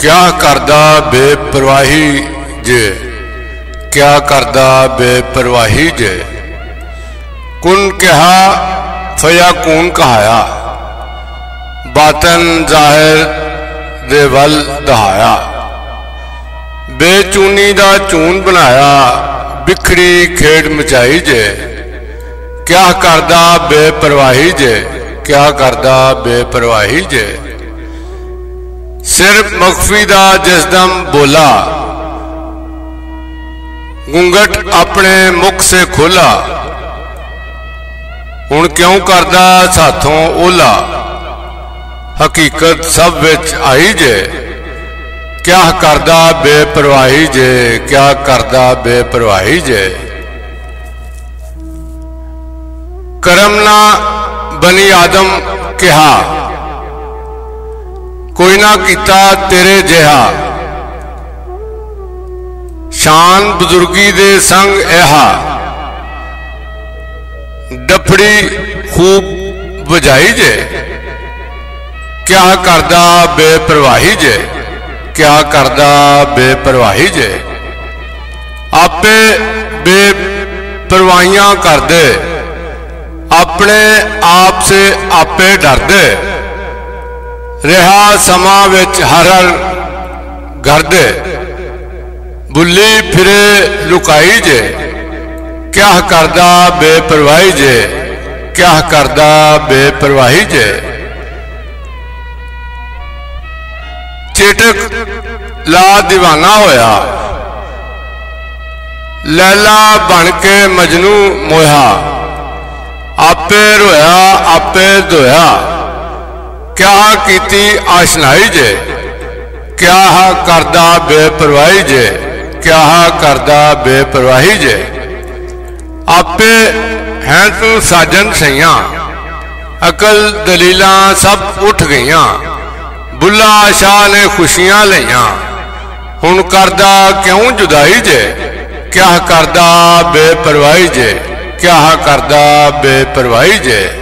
ਕਿਆ ਕਰਦਾ ਬੇਪਰਵਾਹੀ ਜੇ? ਕਿਆ ਕਰਦਾ ਬੇਪਰਵਾਹੀ ਜੇ? ਕੁਨ ਕਿਹਾ ਫਯਕੂਨ ਕਹਾਇਆ। ਬਾਤਨ ਜ਼ਾਹਿਰ ਦੇ ਵੱਲ ਦਹਾਇਆ। ਬੇਚੂਨੀ ਦਾ ਚੂਨ ਬਣਾਇਆ ਵਿਖੜੀ ਖੇਡ ਮਚਾਈ ਜੇ। ਕਿਆ ਕਰਦਾ ਬੇਪਰਵਾਹੀ ਜੇ? ਕਿਆ ਕਰਦਾ ਬੇਪਰਵਾਹੀ ਜੇ? ਸਿਰਫ ਮਖਫੀ ਦਾ ਜਿਸਦਮ ਬੋਲਾ। ਗੁੰਗਟ ਆਪਣੇ ਮੁਖ ਸੇ ਖੋਲਾ। ਹੁਣ ਕਿਉਂ ਕਰਦਾ ਸਾਥੋਂ ਓਲਾ? ਹਕੀਕਤ ਸਭ ਵਿੱਚ ਆਈ ਜੇ। ਕਿਆ ਕਰਦਾ ਬੇਪਰਵਾਹੀ ਜੇ, ਕਿਆ ਕਰਦਾ ਬੇਪਰਵਾਹੀ ਜੇ। ਕਰਮ ਨਾ ਬਨੀ ਆਦਮ ਕਿਹਾ। ਕੋਈ ਨਾ ਕੀਤਾ ਤੇਰੇ ਜਿਹਾ। ਸ਼ਾਨ ਬਜ਼ੁਰਗੀ ਦੇ ਸੰਗ ਇਹਾ ਡਫੜੀ ਖੂਬ ਵਜਾਈ ਜੇ। ਕਿਆ ਕਰਦਾ ਬੇਪਰਵਾਹੀ ਜੇ। ਕਿਆ ਕਰਦਾ ਬੇਪਰਵਾਹੀ ਜੇ। ਆਪੇ ਬੇਪਰਵਾਹੀਆਂ ਕਰਦੇ। ਆਪਣੇ ਆਪ ਸੇ ਆਪੇ ਡਰਦੇ। ਰਿਹਾ ਸਮਾਂ ਵਿੱਚ ਹਰ ਹਰ ਘਰਦੇ ਬੁੱਲੀ ਫਿਰੇ ਲੁਕਾਈ ਜੇ। ਕਿਆ ਕਰਦਾ ਬੇਪਰਵਾਹੀ ਜੇ। ਕਿਆ ਕਰਦਾ ਬੇਪਰਵਾਹੀ ਜੇ। ਚੇਟਕ ਲਾ دیਵਾਨਾ ਹੋਇਆ। ਲੈਲਾ ਬਣ ਕੇ ਮਜਨੂ ਮੋਇਆ ਆਪੇ ਰੋਇਆ, ਆਪੇ ਧੋਇਆ। ਕਿਆ ਕੀਤੀ ਆਸ਼ਨਾਈ ਜੇ? ਕਿਆ ਕਰਦਾ ਬੇਪਰਵਾਹੀ ਜੇ? ਕਿਆ ਕਰਦਾ ਬੇਪਰਵਾਹੀ ਜੇ? ਆਪੇ ਹੈ ਤੂੰ ਸਾਜਨ ਸਈਆਂ। ਅਕਲ ਦਲੀਲਾਂ ਸਭ ਉੱਠ ਗਈਆਂ। ਬੁੱਲਾ ਸ਼ਾਹ ਨੇ ਖੁਸ਼ੀਆਂ ਲਈਆਂ। ਹੁਣ ਕਰਦਾ ਕਿਉਂ ਜੁਦਾਈ ਜੇ? ਕਿਆ ਕਰਦਾ ਬੇਪਰਵਾਹੀ ਜੇ? ਕਿਆ ਕਰਦਾ ਬੇਪਰਵਾਹੀ ਜੇ?